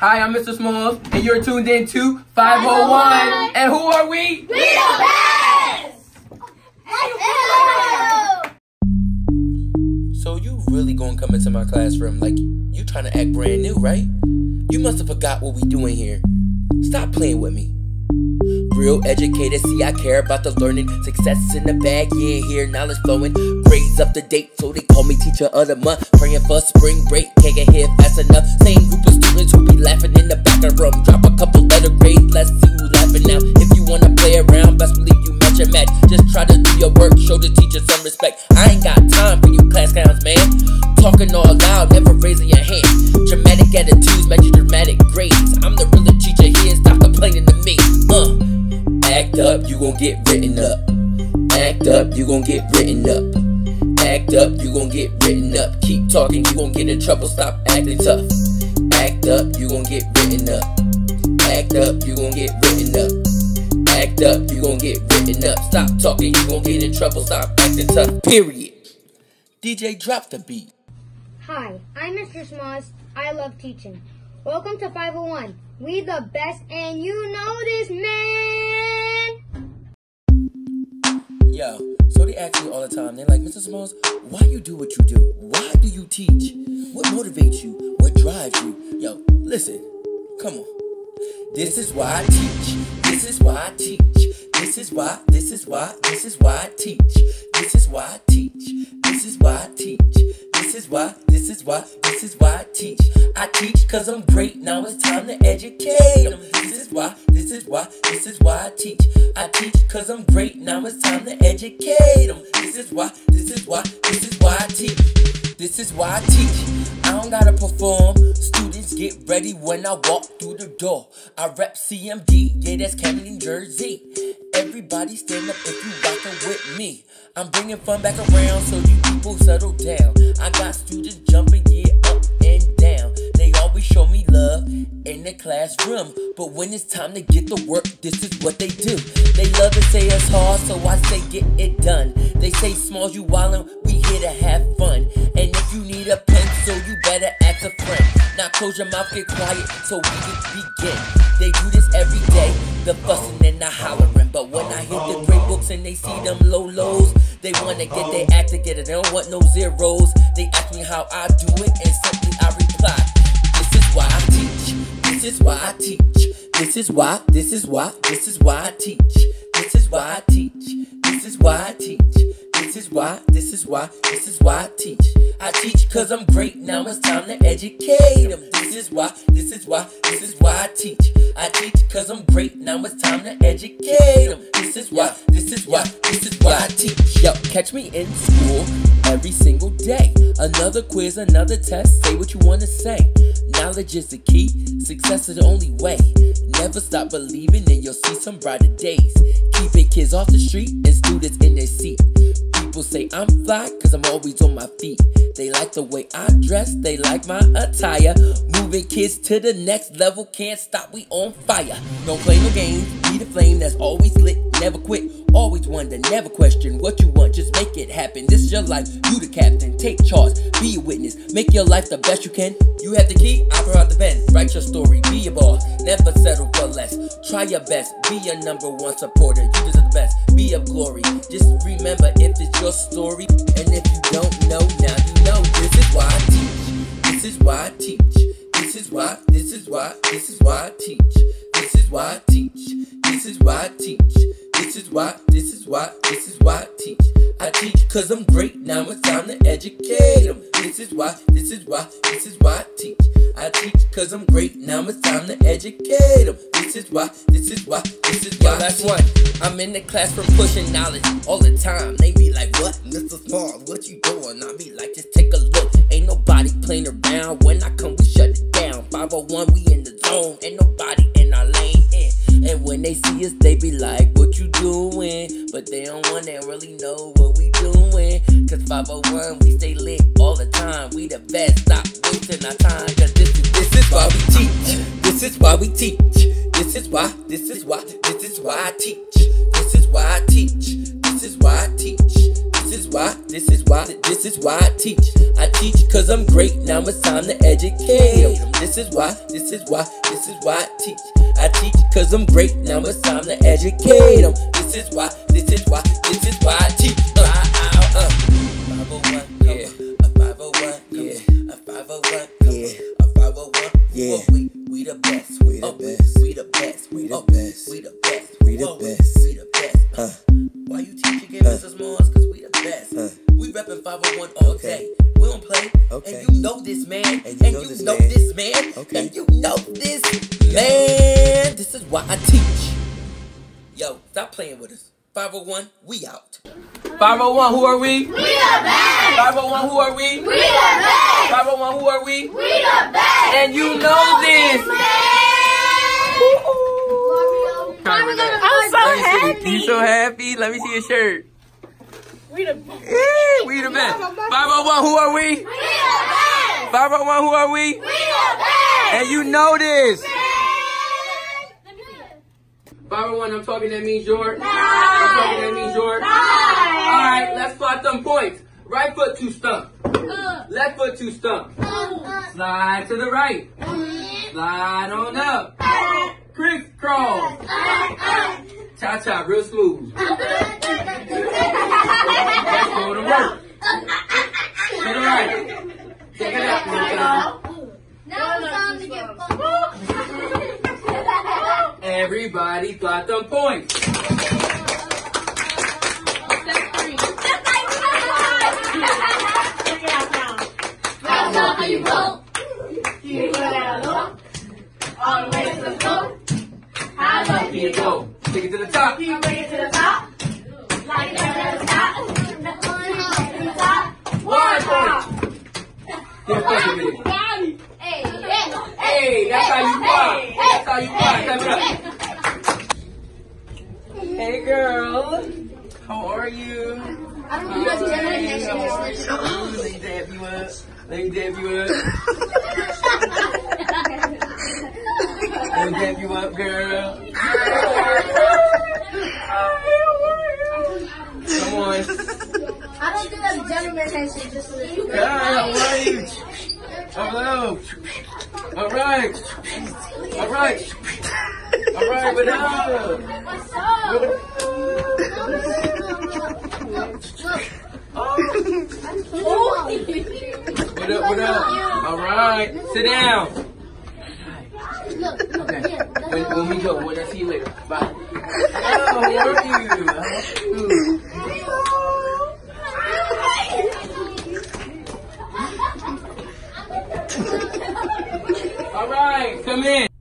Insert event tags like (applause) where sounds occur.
Hi, I'm Mr. Smalls, and you're tuned in to 501. And who are we? We the best! So you really gonna come into my classroom like you trying to act brand new, right? You must have forgot what we doing here. Stop playing with me. Real educated, see I care about the learning. Success in the bag, yeah, here knowledge flowing. Grades up to date, so they call me teacher of the month. Praying for spring break, can't get here fast enough. Same group of students who be laughing in the back of room. Drop a couple you gon' get written up. Act up, you gon' get written up. Act up, you gon' get written up. Keep talking, you gon' get in trouble. Stop acting tough. Act up, you gon' get written up. Act up, you gon' get written up. Act up, you gon' get written up. Stop talking, you gon' get in trouble. Stop acting tough. Period. DJ, drop the beat. Hi, I'm Mr. Smalls. I love teaching. Welcome to 501. We the best, and you know this, man. Yo, so they ask me all the time, they're like, Mr. Smalls, why you do what you do? Why do you teach? What motivates you? What drives you? Yo, listen, come on. This is why I teach. This is why I teach. This is why, this is why, this is why I teach. This is why I teach. This is why I teach. This is why, this is why, this is why I teach. I teach cause I'm great, now it's time to educate 'em. This is why, this is why, this is why I teach. I teach cause I'm great, now it's time to educate 'em. This is why, this is why, this is why I teach. This is why I teach. I don't gotta perform. Students get ready when I walk through the door. I rep CMD, yeah, that's Camden, Jersey. Everybody stand up if you rockin' with me. I'm bringing fun back around so you people settle down. I got students jumping, yeah, up and down. They always show me love in the classroom. But when it's time to get to work, this is what they do. They love to say it's hard, so I say get it done. They say smalls you wildin', we here to have fun. You need a pencil, you better ask a friend. Now close your mouth, get quiet, so we can begin. They do this every day, the fussing and the hollering. But when I hit the great books and they see them low lows, they wanna get their act together. They don't want no zeros. They ask me how I do it, and simply I reply, This is why I teach. This is why I teach. This is why, this is why, this is why I teach. This is why I teach. This is why I teach. This is why, this is why, this is why I teach. I teach cause I'm great, now it's time to educate them. This is why, this is why, this is why I teach. I teach cause I'm great, now it's time to educate them. This is why, this is why, this is why I teach. Yo, catch me in school every single day. Another quiz, another test, say what you wanna say. Knowledge is the key, success is the only way. Never stop believing and you'll see some brighter days. Keeping kids off the street and students in their seat. People say I'm fly cause I'm always on my feet. They like the way I dress, they like my attire. Moving kids to the next level, can't stop, we on fire. Don't play no games, be the flame that's always lit, never quit. Always wonder, never question what you want, just make it happen. This is your life, you the captain, take charge, be a witness, make your life the best you can. You have the key, I provide the pen. Write your story, be a boss, never settle for less. Try your best, be your number one supporter. You deserve the best, be of glory. Just remember if it's your story, and if you don't know, now you know. This is why I teach. This is why I teach. This is why, this is why, this is why I teach. This is why I teach. This is why I teach. This is why, this is why, this is why I teach. I teach cause I'm great, now it's time to educate them. This is why, this is why, this is why I teach. I teach cause I'm great, now it's time to educate them. This is why, this is why, this is why. Yo, that's one. I'm in the classroom pushing knowledge all the time. They be like, what? Mr. Small, what you doing? I be like, just take a look. Ain't nobody playing around. When I come, we shut it down. 501, we in the zone. Ain't nobody in our lane. And when they see us, they be like, what you doing? But they don't wanna really know what we doing. Cause 501, we stay lit all the time. We the best, stop wasting our time. Cause this is, this is why we teach. This is why we teach. This is why, this is why, this is why I teach. This is why I teach. This is why I teach. This is why, this is why, this is why I teach. I teach cause I'm great, now it's time to educate. This is why, this is why, this is why I teach. I teach cause I'm great, now it's time to educate. This is why, this is why, this is why I teach. Uh, uh, uh. Okay. And you know this man. And you you know know, this this, man. man. Okay. And you know this man. This is why I teach. Yo, stop playing with us. 501, we out. 501, who are we? We the best. 501, who are we? We the best. 501, who are we? We the best. And you know this. Man. I'm so happy. You so happy? Let me see your shirt. We the best. Yeah, we the best. 501, who are we? We the best. 501, who are we? We the best. And you know this. 501, I'm talking that means George. I'm talking that means George. Alright, let's plot them points. Right foot to stump. Uh. Left foot to stump. Uh. Slide to the right. Uh. Slide on up. Crisscross. Cha cha, real smooth. (laughs) To work. The. Check it. Now it's time to get. Everybody plot them points. Hey, hey, Hey, that's how you. That's how you block. Clap it. Hey, girl. How are you? I don't know if you guys are are you? Let me dab you up. Let me dab you up. Let me dab you up, girl. Come on. Don't do that gentleman handshake just for this. Hi, how? Hello. All right. All right. All right, what up? What's up? What up, what up? All right, sit down. Okay. When, when we go, see you later. Bye. Oh, you? How are you? All right, come in.